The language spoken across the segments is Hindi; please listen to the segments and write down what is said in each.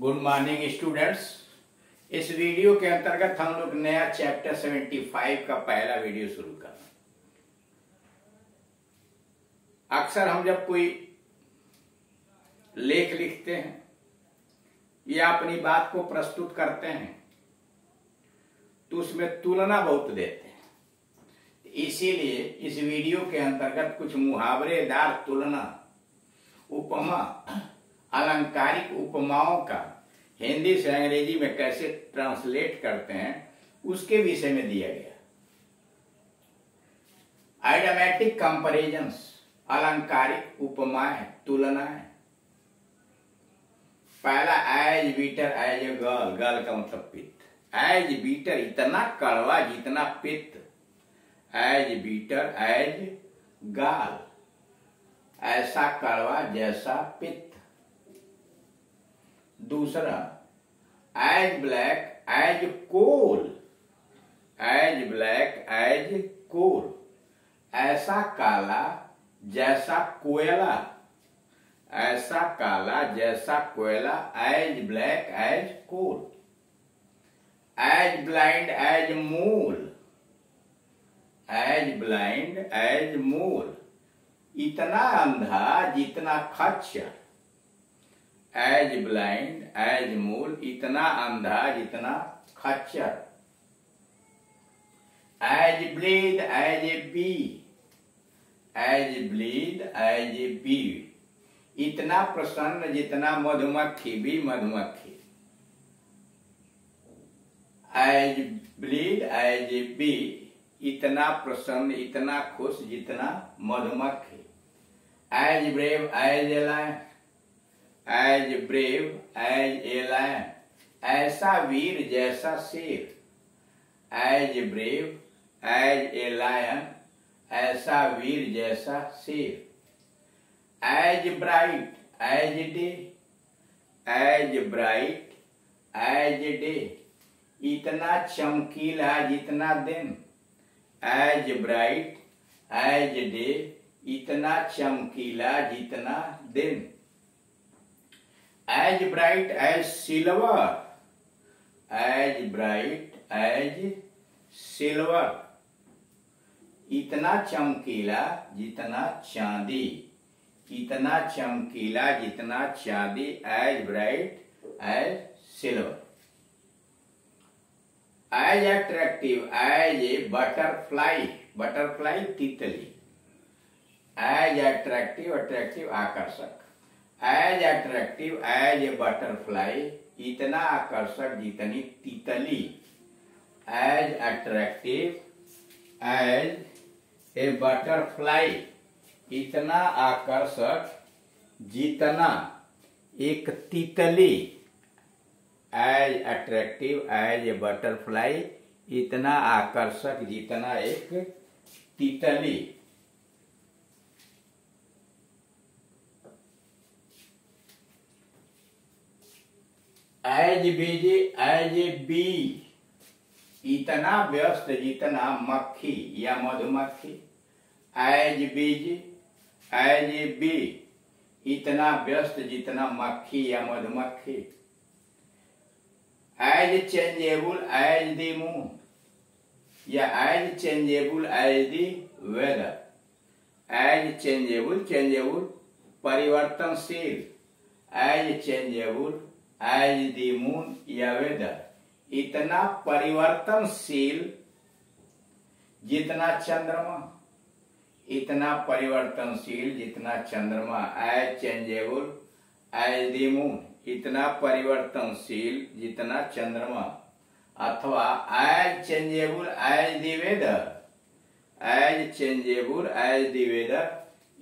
Good morning students. इस वीडियो के अंतर्गत हम लोग नया चैप्टर 75 का पहला वीडियो शुरू कर अक्सर हम जब कोई लेख लिखते हैं या अपनी बात को प्रस्तुत करते हैं तो उसमें तुलना बहुत देते हैं। इसीलिए इस वीडियो के अंतर्गत कुछ मुहावरेदार तुलना, उपमा, अलंकारिक उपमाओं का हिंदी से अंग्रेज़ी में कैसे ट्रांसलेट करते हैं, उसके विषय में दिया गया। आइडमेटिक कंपेरिजन अलंकारिक उपमाएँ, तुलनाएँ। पहला as bitter as a gall gall का मतलब पित्त एज बीटर इतना कड़वा जितना पित्त एज बीटर एज गाल ऐसा कड़वा जैसा पित्त दूसरा as black as coal as black as coal ऐसा काला जैसा कोयला, ऐसा काला जैसा कोयला as black as coal as blind as mole as blind as mole इतना अंधा जितना खच्चर। एज ब्लाइंड एज मूल इतना अंधा जितना खच्चर। As blithe as a bee as blithe as a bee इतना प्रसन्न, जितना मधुमक्खी भी मधुमक्खी। As blithe as a bee इतना प्रसन्न, इतना खुश, जितना मधुमक्खी। As brave as a lion as brave as a lion ऐसा वीर जैसा शेर as brave as a lion ऐसा वीर जैसा शेर as bright as day as bright as day इतना चमकीला जितना दिन एज ब्राइट एज डे इतना चमकीला जितना दिन। As bright as silver as bright as silver इतना चमकीला जितना चांदी। इतना चमकीला जितना चांदी as bright as silver as attractive as a butterfly butterfly तितली। एज अट्रैक्टिव अट्रैक्टिव आकर्षक। As attractive as a butterfly इतना आकर्षक जितनी तितली। As attractive as a butterfly इतना आकर्षक जितना एक तितली। As attractive as a butterfly इतना आकर्षक जितना एक तितली। एज बिज़ी एज बी इतना व्यस्त जितना मक्खी, या मधुमक्खी। एज बिज़ी एज बी इतना व्यस्त, जितना मक्खी, या मधुमक्खी। As changeable as the moon या as changeable as the weather as changeable changeable, परिवर्तनशील। As changeable as the moon या वेदर इतना परिवर्तनशील, जितना चंद्रमा, इतना परिवर्तनशील, जितना चंद्रमा as changeable as the moon इतना परिवर्तनशील, जितना चंद्रमा। अथवा as changeable as the weather as changeable as the weather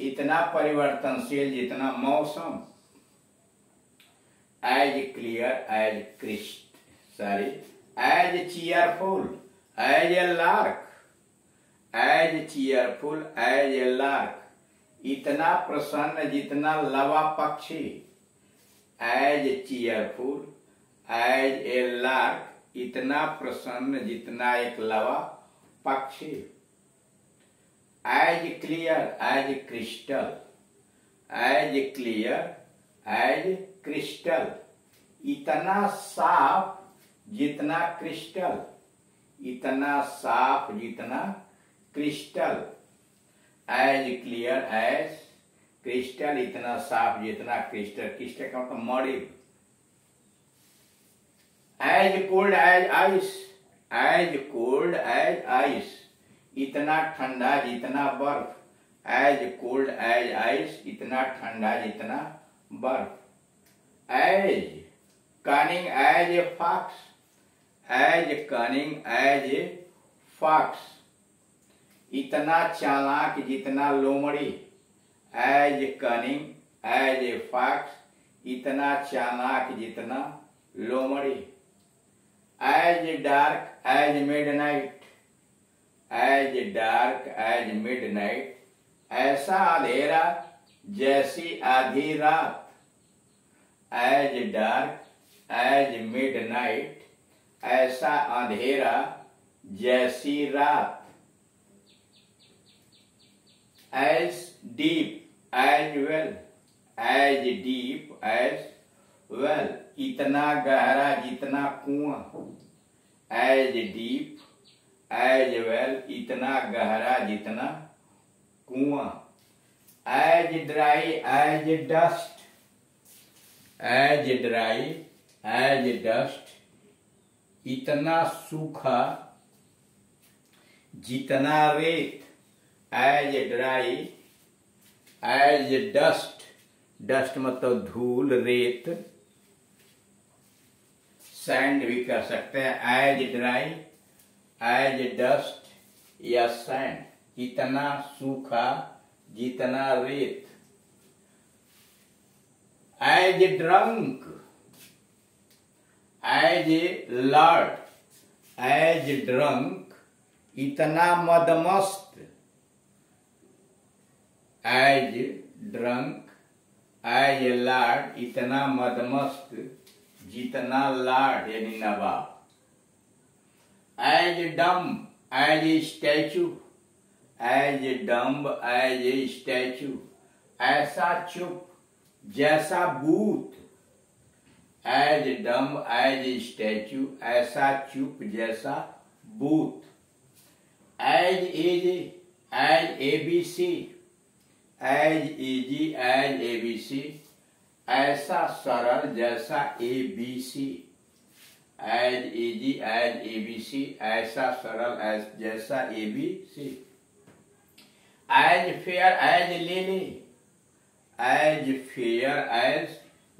इतना परिवर्तनशील, जितना मौसम। As clear as crystal sorry. As cheerful as a lark. As cheerful as a lark. इतना प्रसन्न जितना लवा पक्षी. As cheerful as a lark इतना प्रसन्न जितना एक लवा पक्षी. As clear as crystal as clear as crystal. इतना साफ़ जितना क्रिस्टल। इतना साफ़ जितना crystal. As clear as crystal इतना साफ़ जितना क्रिस्टल क्रिस्टल का मतलब model. As cold as ice as cold as ice इतना ठंडा जितना बर्फ़। एज कोल्ड एज आइस इतना ठंडा जितना बर्फ़। As cunning as a fox as cunning as a fox इतना चालाक, जितना लोमड़ी as cunning as a fox इतना चालाक, जितना लोमड़ी. As dark as midnight as dark as midnight ऐसा अंधेरा जैसी आधी रात. As dark as midnight ऐसा अंधेरा जैसी रात। As deep as well as deep as well इतना गहरा जितना कुआँ। एज डीप एज वेल इतना गहरा जितना कुआँ। As dry as dust as a dry as a dust इतना सूखा, जितना रेत as a dry as a dust dust मतलब धूल, रेत सैंड भी कर सकते हैं एज ड्राई एज डस्ट या सैंड इतना सूखा, जितना रेत। As drunk as a lord as drunk इतना मदमस्त. As drunk as a lord इतना मदमस्त. जितना लार्ड यानी नवाब. As dumb as a statue as dumb as a statue ऐसा चुप जैसा बूथ एज डम एज स्टैचू ऐसा चुप जैसा booth as as as A B C as easy as A B C ऐसा सरल जैसा A B C as easy as A B C ऐसा सरल जैसा A B C as fair as lily as fair as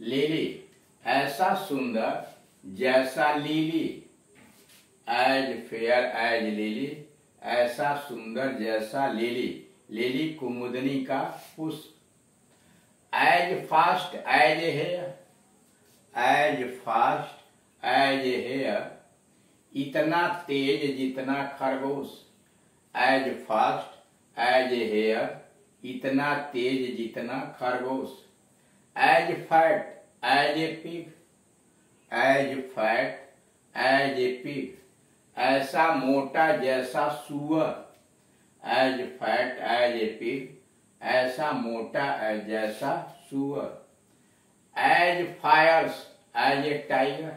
lily ऐसा सुंदर जैसा lily as fair as lily ऐसा सुंदर जैसा लिली लिली कुमुदनी का पुष्प। As fast as hare as fast as hare इतना तेज जितना खरगोश। एज फास्ट एज हेयर इतना तेज जितना खरगोश। As fat as a pig as fat as a pig ऐसा मोटा जैसा सुअर। As fat as a pig ऐसा मोटा जैसा सुअर। As fierce as a tiger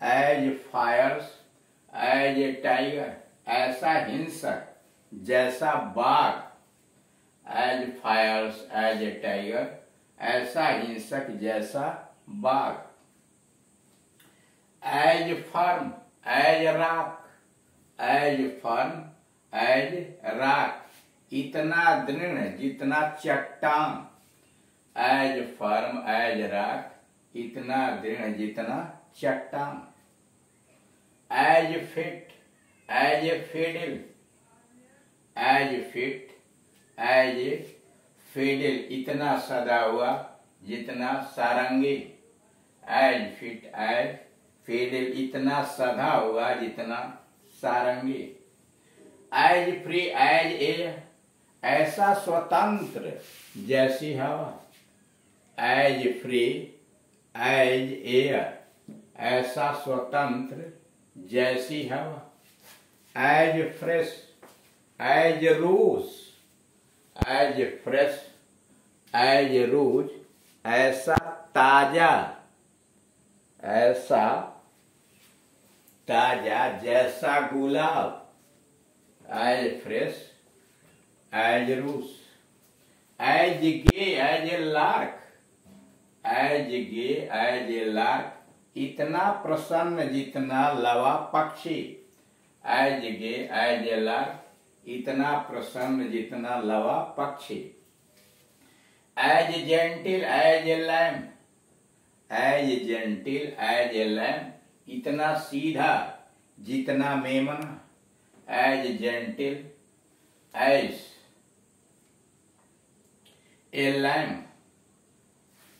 as fierce as a tiger ऐसा हिंसक जैसा बाघ। As fierce as a tiger ऐसा हिंसक जैसा बाघ as firm as rock as firm as rock इतना दृढ़ जितना चट्टान एज फर्म एज राक इतना दृढ़ जितना चट्टान as fit as a fiddle as fit as a fiddle इतना सदा हुआ जितना सारंगी। एज फिट एज फिडिल इतना सदा हुआ जितना सारंगी। एज फ्री एज ए, ऐसा स्वतंत्र जैसी हवा। एज फ्री एज एयर ऐसा स्वतंत्र जैसी हवा। As fresh as rose as fresh as rose ऐसा ताज़ा ऐसा ताज़ा जैसा गुलाब as fresh as rose as gay as a lark as gay as a lark इतना प्रसन्न जितना लवा पक्षी as gay as a lark इतना प्रसन्न जितना लवा पक्षी। As gentle as a lamb as gentle as a lamb इतना सीधा जितना मेमना as gentle as a lamb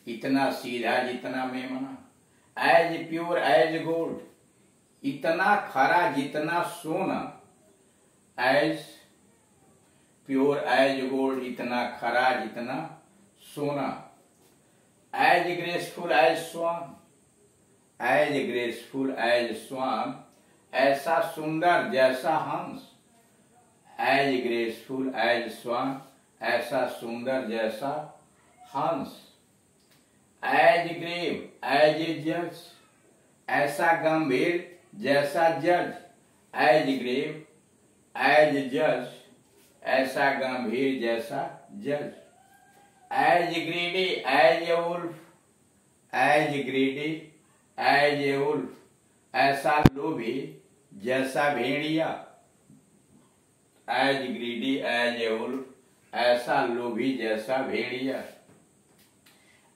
इतना सीधा जितना मेमना एज प्योर एज गोल्ड इतना खरा जितना सोना एज प्योर एज गोल्ड इतना खरा जितना सोना। As graceful, as swan. As graceful, as swan. ऐसा सुंदर जैसा हंस। As graceful, as swan. ऐसा सुंदर जैसा हंस। एज ग्रेव, एज ए जज। ऐसा गंभीर जैसा जज। एज ग्रेव, एज जज। ऐसा गंभीर जैसा जज as greedy as a wolf as greedy as a wolf ऐसा लोभी जैसा भेड़िया। As greedy as a wolf ऐसा लोभी जैसा भेड़िया।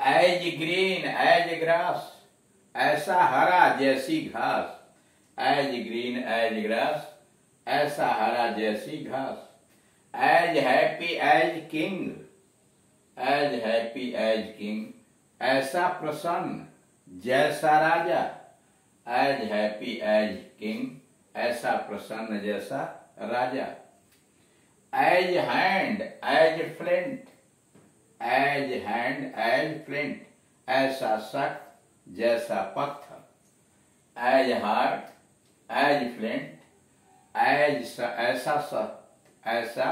एज ग्रीन एज ग्रास ऐसा हरा जैसी घास। एज ग्रीन एज ग्रास ऐसा हरा जैसी घास। As happy as king as happy as king ऐसा प्रसन्न, जैसा राजा. एज हैप्पी एज किंग ऐसा प्रसन्न, जैसा राजा. As hand as flint as hand as flint ऐसा सख्त जैसा पत्थर. As heart as flint as ऐसा सख्त ऐसा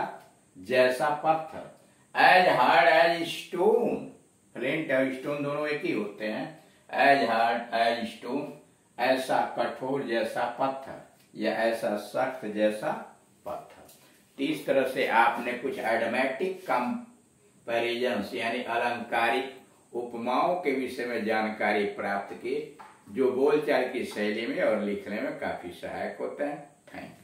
जैसा पत्थर। As hard as stone. Flint और स्टोन दोनों एक ही होते हैं। एज हार्ड एज स्टोन, ऐसा कठोर जैसा पत्थर या ऐसा सख्त जैसा पत्थर। इस तरह से आपने कुछ एडमेटिक कंपेरिजन यानी अलंकारिक उपमाओं के विषय में जानकारी प्राप्त की, जो बोलचाल की शैली में और लिखने में काफ़ी सहायक होते हैं। थैंक